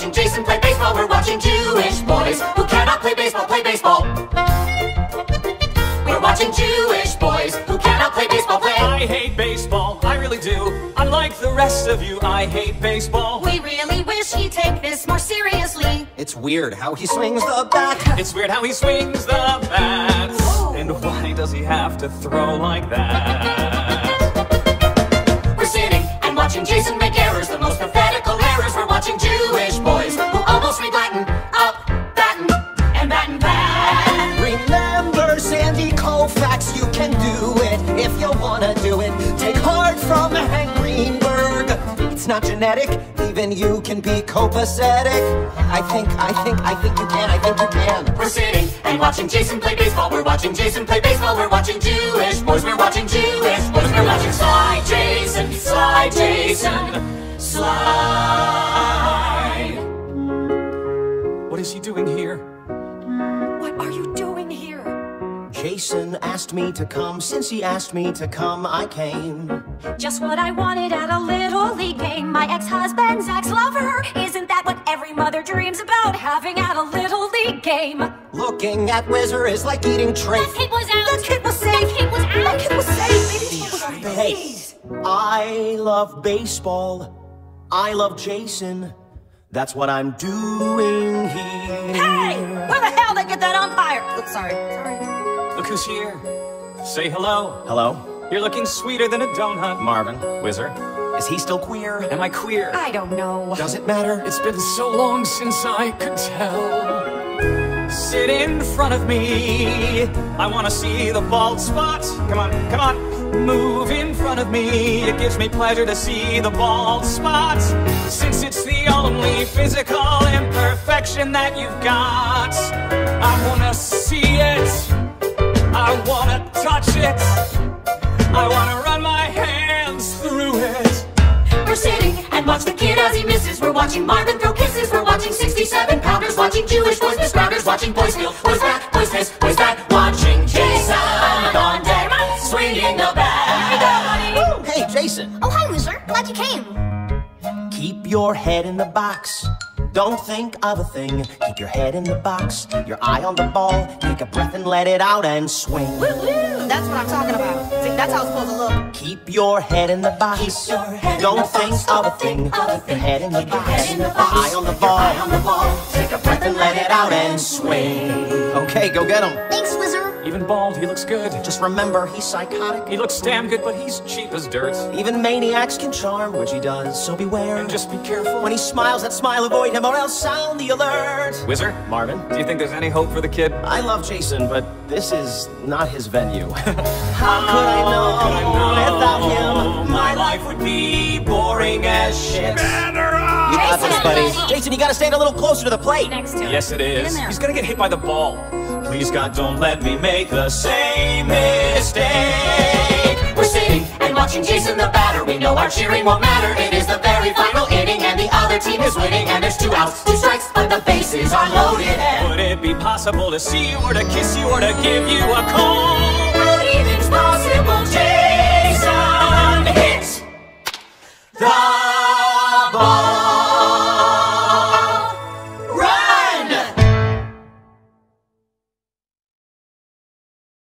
watching Jason play baseball. We're watching Jewish boys who cannot play baseball, play baseball. We're watching Jewish boys who cannot play baseball, play. I hate baseball, I really do. Unlike the rest of you, I hate baseball. We really wish he'd take this more seriously. It's weird how he swings the bat. It's weird how he swings the bat. And why does he have to throw like that? We're sitting and watching Jason make errors, the most pathetical errors. We're watching Jewish can do it if you wanna do it. Take heart from Hank Greenberg. It's not genetic, even you can be copacetic. I think, I think, I think you can, I think you can. We're sitting and watching Jason play baseball. We're watching Jason play baseball. We're watching Jewish boys. We're watching Jewish boys. We're watching Slide Jason, Slide Jason, Slide. What is he doing here? Jason asked me to come, since he asked me to come, I came. Just what I wanted at a little league game. My ex-husband's ex-lover. Isn't that what every mother dreams about? Having at a little league game. Looking at Whizzer is like eating treyf. That kid was out. That kid was safe. That kid was out. That kid was safe. Maybe she was out. Hey, I love baseball. I love Jason. That's what I'm doing here. Hey! Where the hell did they get that umpire? Oops, sorry. Sorry. Look who's here. Say hello. Hello, You're looking sweeter than a donut. Marvin. Whizzer, Is he still queer? am I queer? I don't know. Does it matter? It's been so long since I could tell. Sit in front of me. I wanna see the bald spot. Come on, come on. Move in front of me. It gives me pleasure to see the bald spot. Since it's the only physical imperfection that you've got. I wanna see it. I wanna touch it. I wanna run my hands through it. We're sitting and watch the kid as he misses. We're watching Marvin throw kisses. We're watching 67 pounders. Watching Jewish boys miss grounders. Watching boys steal. Boys back. Boys miss. Boys back. Watching Jason on deck. Swinging the bat. Hey, Jason. Oh, hi, loser. Glad you came. Keep your head in the box. Don't think of a thing. Keep your head in the box. Your eye on the ball. Take a breath and let it out and swing. That's what I'm talking about. See, that's how it's supposed to look. Keep your head in the box. Keep your head Don't the think box. of a thing. Of a Keep your head in the Keep your box. head in the box. Eye on the Keep your eye ball. on the ball. Take a breath and let it out and swing. Okay, go get him. Thanks, Whizzer. Even bald, he looks good. Just remember, he's psychotic. He looks damn good, but he's cheap as dirt. Even maniacs can charm, which he does, so beware. And just be careful. When he smiles, that smile avoid him, or else sound the alert. Whizzer, Marvin, do you think there's any hope for the kid? I love Jason, but this is not his venue. How could I know without him? My life would be boring as shit. You got this, buddy. Jason, you gotta stand a little closer to the plate. Next to him. Yes, it is. Get in there. He's gonna get hit by the ball. Please, God, don't let me make the same mistake. We're sitting and watching Jason the batter. We know our cheering won't matter. It is the very final inning, and the other team is winning. And there's two outs, two strikes, but the bases are loaded. Would it be possible to see you or to kiss you or to give you a call?